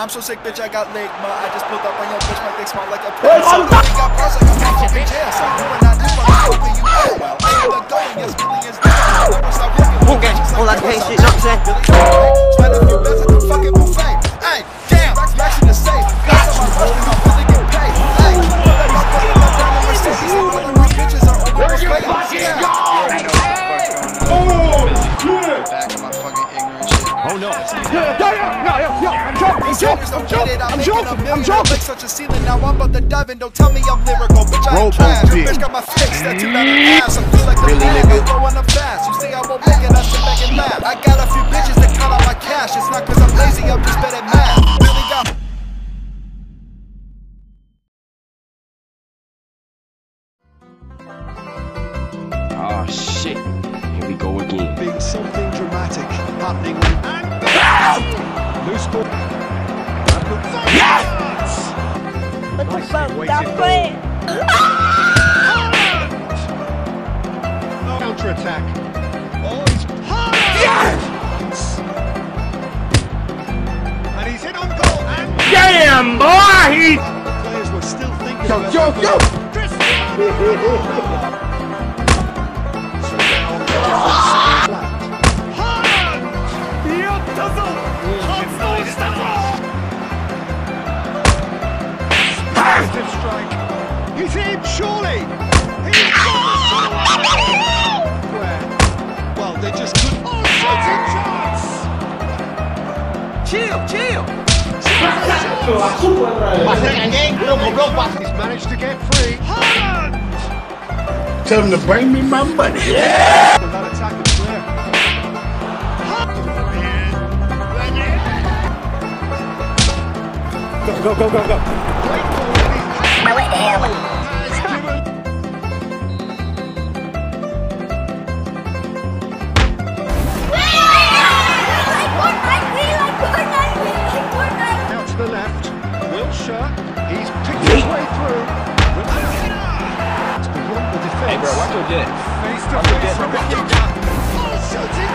I'm so sick, bitch, I got ligma. I just pulled up on your bitch, my dick smell like a pill. So we got bars like a motherfucking jail. So you and I do what I'm hoping you know well. I am the going, yes, millions down. Never stop working. Okay, all that pain shit, not saying. Spend a few bets at the fucking buffet. Hey, damn, racks racks in the safe. Got some my rush, I'm really get paid. Hey, put my foot in my down in Mercedes. All of my bitches are over my face. Yeah. Oh, Back to my fucking ignorant shit. Oh no. I'm joking, I'm joking, I'm joking, I'm joking. Like such a ceiling, now I'm about to dive in. Don't tell me I'm lyrical, bitch. I ain't Robo trash. Dick. bitch got my face tattooed on her mm-hmm. ass. I feel like Really, a nigga? man, growing up fast. You say I won't make it, I sit back and laugh. I got a few bitches that count out my cash. It's not cause I'm lazy, I'm just bad at math. Really got Oh shit. Here we go again. Being something dramatic happening. Ah! Loose ball. Counter attack. Oh, he's yes! And he's hit on goal. And Damn, boy! players were still thinking. Yo, about yo, yo! Cristiano. He's in, surely. He's Where? Well, they just couldn't. Oh, shooting chance. Chill, chill. He's managed to get free. Haaland! Tell him to bring me my money. That attack was clear. Go, go, go, go. Great ball, and he out to the left. Wilshere, he's picked his way through. It's beyond the defence. Hey, bro, watch your dick. Face to face.